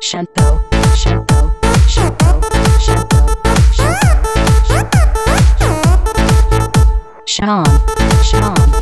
Shampoo, shampoo, shampoo, shampoo, shampoo, shampoo, shampoo, shampoo, shampoo,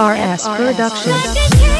FRS Production. Like a king.